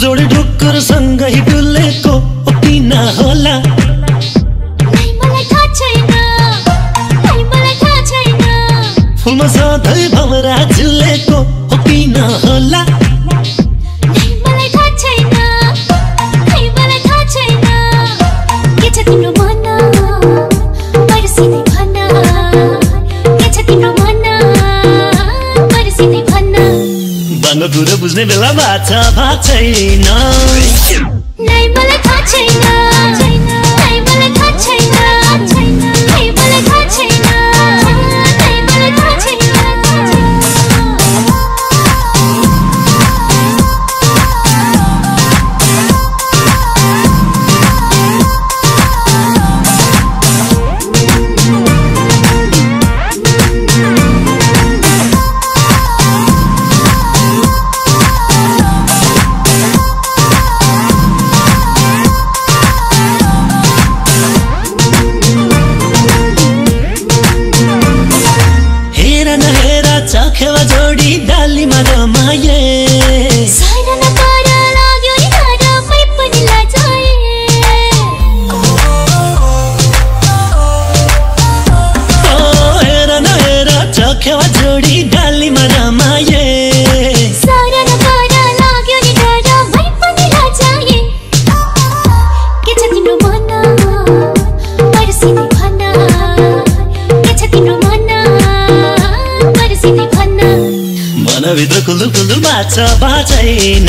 जोड ढुक्कर सँगै डुलेको पिन होला। फुलमा सधैँ भमराजु भन्नु कुरो बुझ्ने बेला बाछ भएको छैन नै मलाई थाहा छैन। खेवा जोड़ी डाली मरा माये कुलु कुलु बाँच छैन।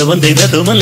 जब देख्दा त मन